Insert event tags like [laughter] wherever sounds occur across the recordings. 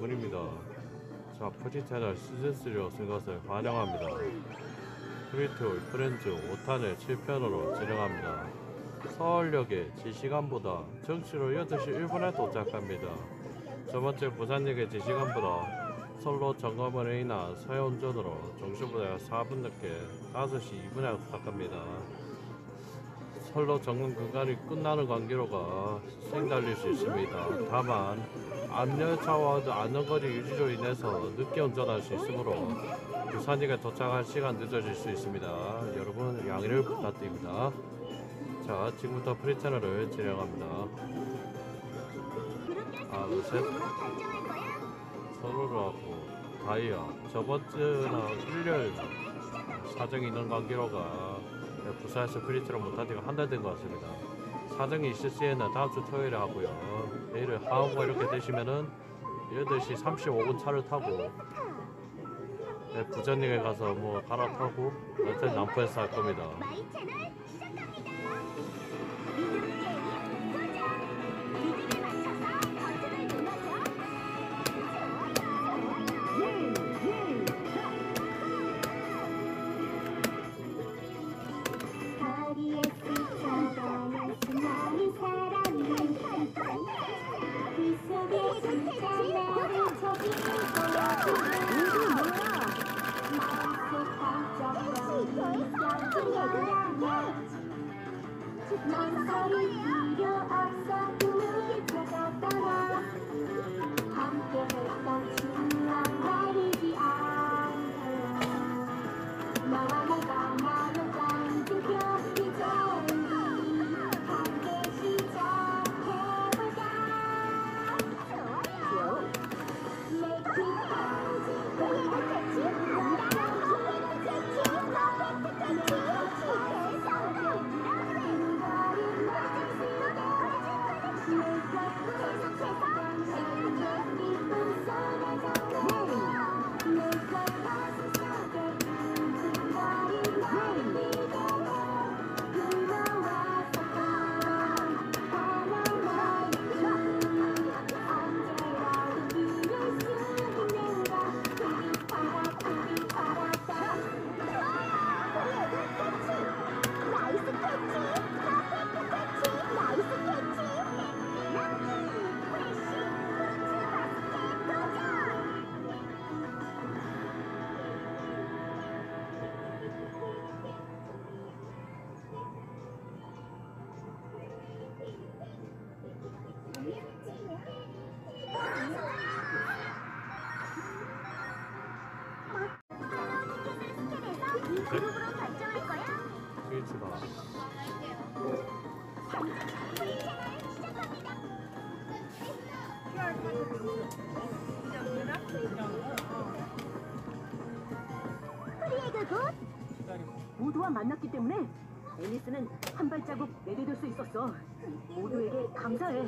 10시 2분입니다. 자, 푸지 채널 시즌3로 쓴 것을 환영합니다. 프리트 프렌즈 5탄을 7편으로 진행합니다. 서울역에 지시간보다 정시로 8시 1분에 도착합니다. 저번주 부산역의 지시간보다 선로 점검으로 인한 서해운전으로 정시보다 4분 늦게 5시 2분에 도착합니다. 선로 점검 구간이 끝나는 관계로가 수행 달릴 수 있습니다. 다만 안열차와 안전거리 유지로 인해서 늦게 운전할 수 있으므로 부산역에 도착할 시간 늦어질 수 있습니다. 여러분 양해를 부탁드립니다. 자 지금부터 프리 채널을 진행합니다. 하나 둘셋 서로를 하고 다이아 저번 주나 일요일 사정이 있는 관계로가 부산에서 프리트를 못한 지가 한 달 된 것 같습니다. 사정이 있을 시에는 다음 주 토요일에 하고요. 내일 하우가 이렇게 되시면은 8시 35분 차를 타고 네, 부전역에 가서 뭐 갈아타고 어차피 남포에서 할 겁니다. Good! 모두와 만났기 때문에 앨리스는 한 발자국 내디딜 수 있었어. 모두에게 감사해.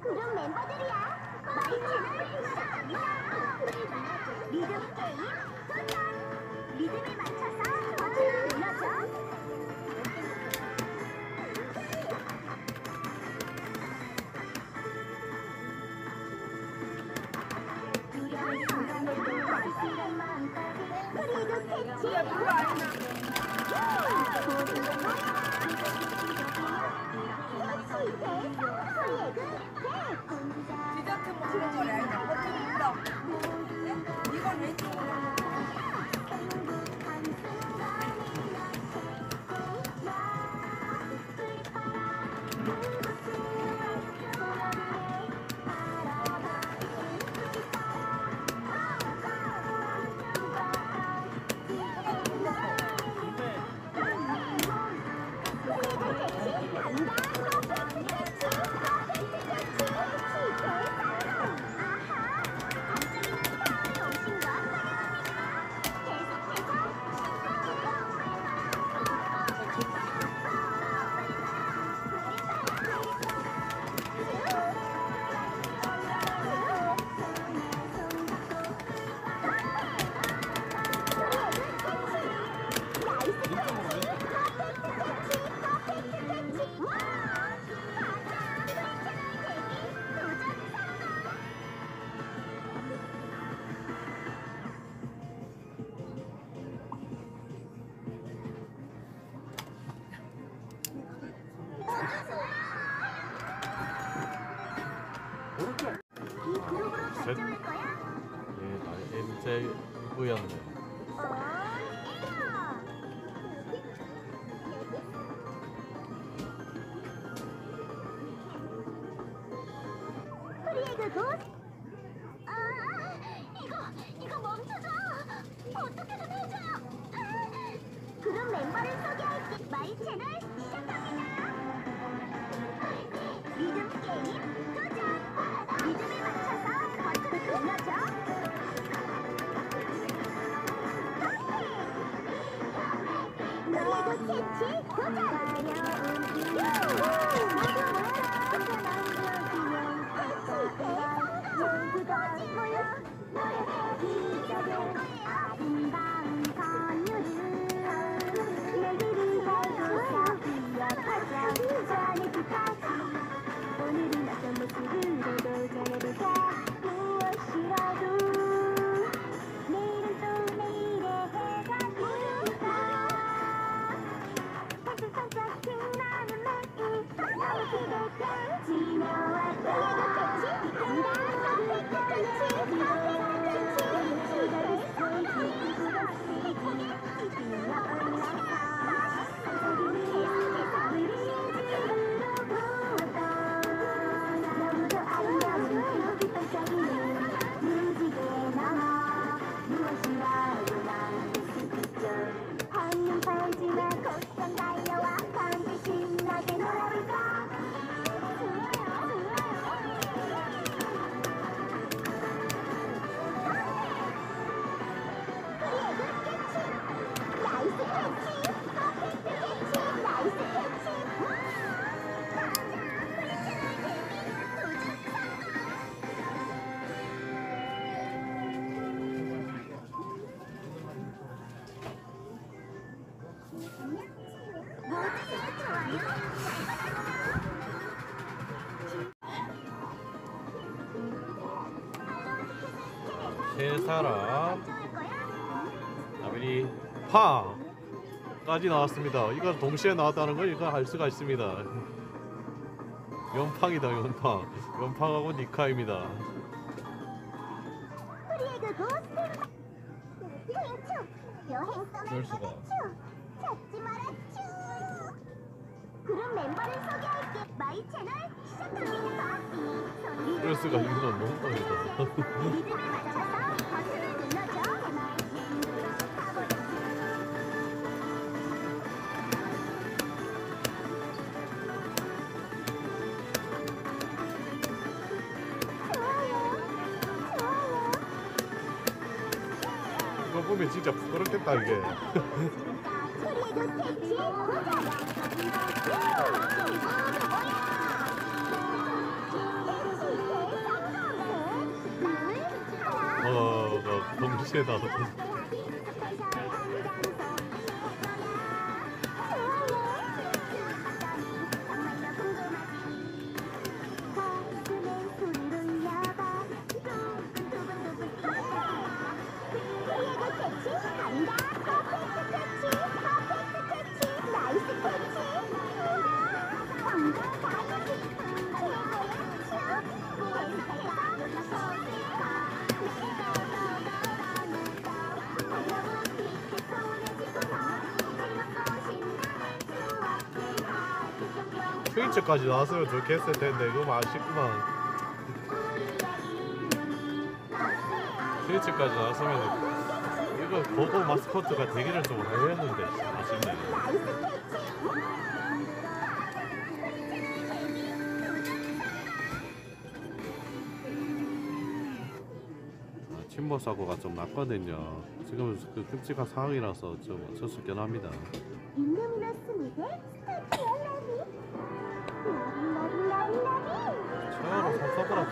그럼 멤버들이야. my 채널 시작합니다. 리듬 게임 도전. 리듬에 맞춰서 Oh, my God. 프리에그 Good! 아, 이거, 이거 멈춰줘! 어떻게든 해줘요! 아, 그럼 멤버를 소개할게. my 채널 시작합니다! 리듬 게임 도전! 리듬에 맞춰서 버튼을 눌러줘! 프리에그 캐치 도전! 사람? 아벨이 파까지 나왔습니다. 이거 동시에 나왔다는 걸 이거 알 수가 있습니다. 연팡이다 연팡. 연팡하고 니카입니다. 그럴 수가. 그룹 멤버를 소개할게. 마이 채널 시작합니다. 수가 이건 너무 맞춰서 버튼을 눌러줘. 좋아요 이거 보면 진짜 부끄럽겠다 이게. [laughs] 어, 나 동시에 나왔다. 1차까지 나왔으면 좋겠을 텐데 너무 아쉽구만 1차까지 나왔으면 이거 고고 마스코트가 대기를 좀 해야 했는데 아쉽네 아, 침범 사고가 좀 났거든요. 지금 그 끔찍한 상황이라서 좀 어쩔 수 없긴 합니다. 임금이나 스미들 스타 라비 최하로 섭섭하라고.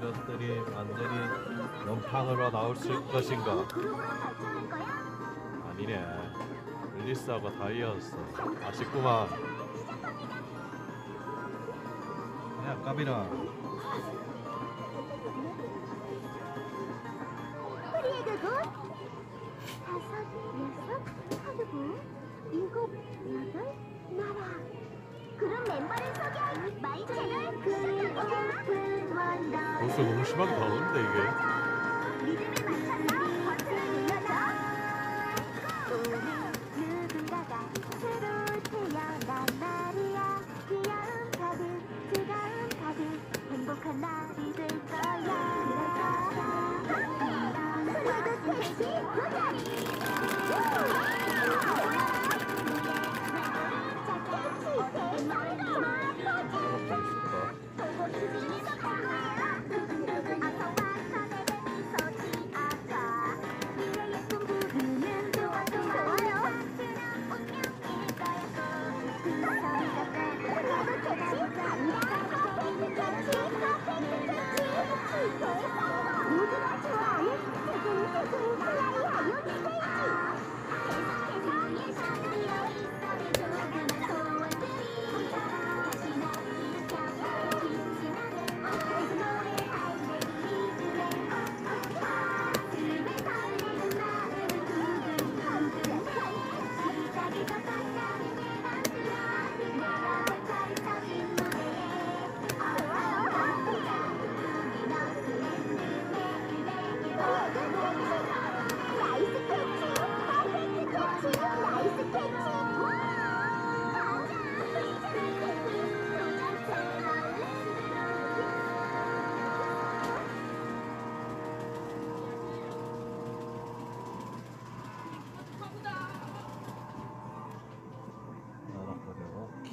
이것들이 완전히 원팡으로 나올 수 있을 것인가? 아니네. 릴리스하고 다이어였어. 아쉽구만. 야, 까비라. 일곱, 여덟, 나라 그룹 멤버를 소개할 마이 채널 시작합니다 벌써 너무 심하게 나오는데, 이게.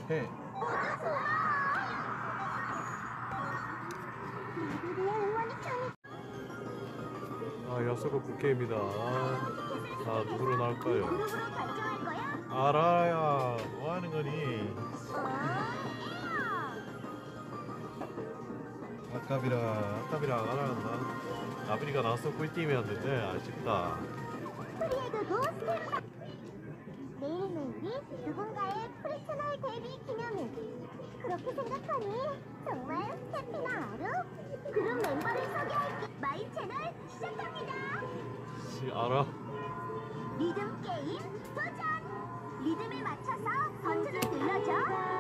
해 아, 야수가 국회입니다. 자, 누구로 나올까요? 알아야. 뭐 하는 거니? 아까비라, 아까비라 알아였나? 나비리가 나왔어 꿀팀이었는데 아쉽다. 프리의 그곳 스텝 매일매일이 누군가의 프리채널 데뷔 기념일 생각하니 정말 happy한 하루? 그룹 멤버를 소개할게 my 채널 시작합니다 씨, 알아? 리듬 게임 도전 리듬에 맞춰서 버튼을 눌러줘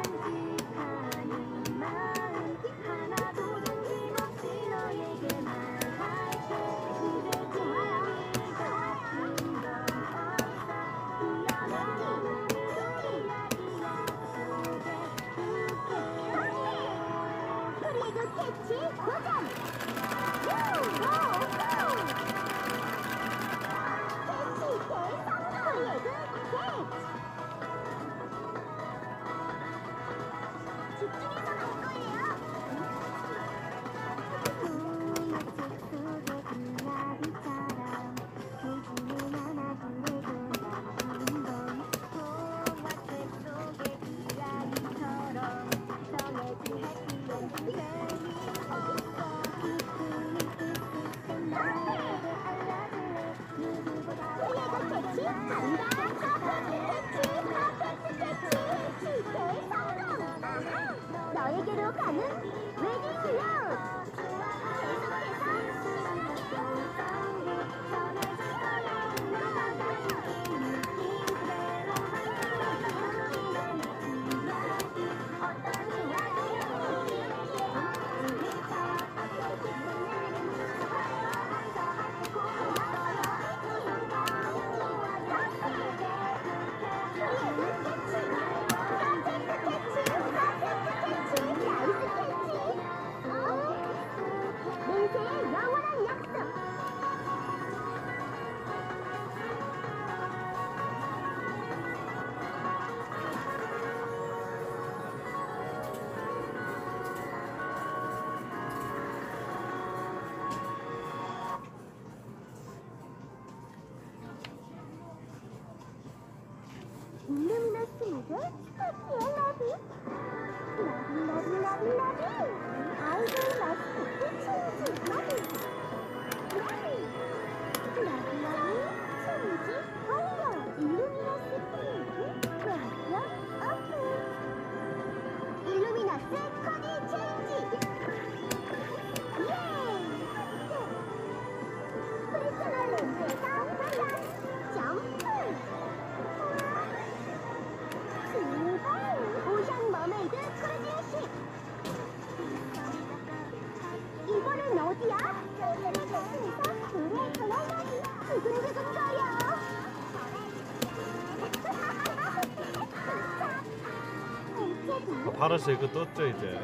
아, 바르스 이거 떴죠 이제.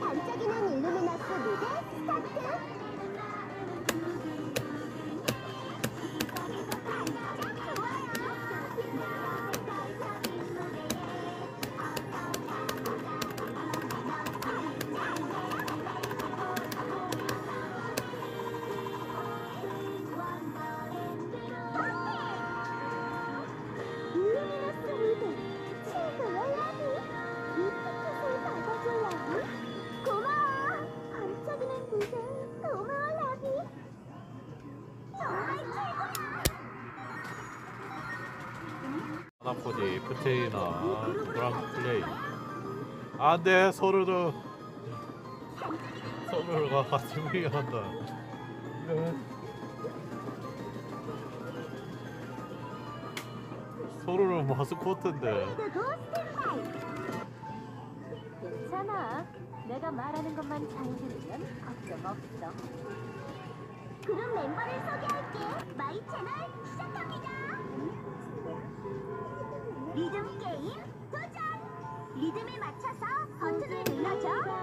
반짝이는 일루미나스 무대 스타트 하나포디, 프테이나, 그랑플레이. 안돼 서로를 서로가 같이 무리한다. 네. 서로는 마스코트인데. 괜찮아 내가 말하는 것만 잘 들으면 걱정 없어 그룹 멤버를 소개할게 마이 채널 시작합니다 리듬에 맞춰서 버튼을 눌러줘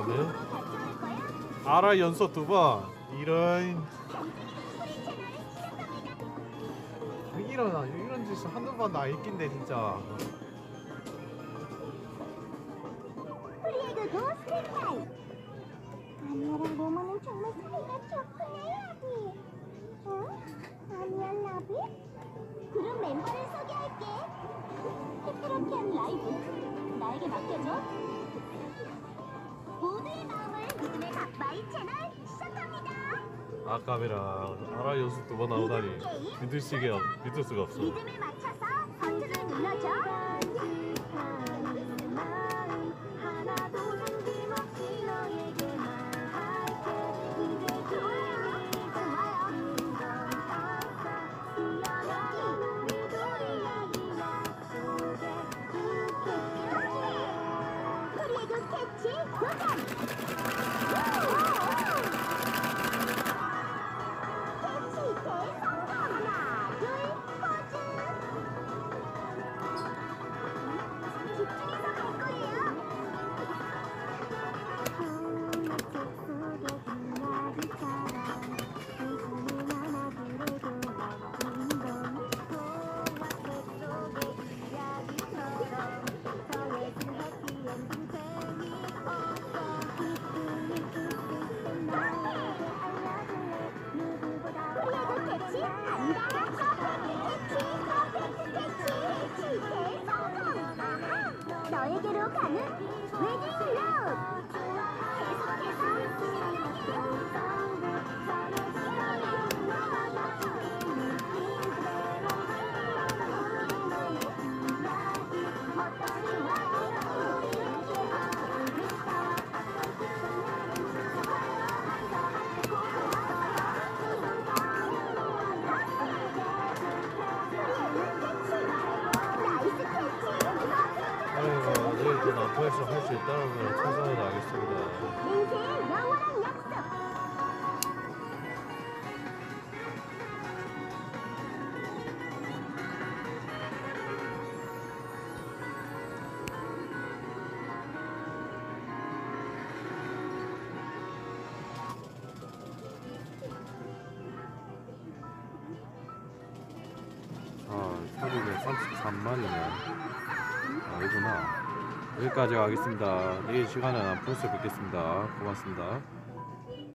다음에 아라 연속 두 번. 이런 이런 이런 짓을 한두 안 있긴데 진짜. 아니야랑 모모는 정말 사이가 좋구나 라비 응? 아니야 라비? 그룹 멤버를 소개할게 히프로피안 라이브 나에게 맡겨줘 아까베라 아라 연속 두번 나오다니. 믿을 수가 믿을 수가 없어. 리듬에 맞춰서 버튼을 눌러줘 것을 할수 있다는 걸 최선을 다하겠습니다. 인생의 영원한 약속. 아, 소리가 33만이네. 여기까지 하겠습니다. 내일 한 풀스 뵙겠습니다. 고맙습니다.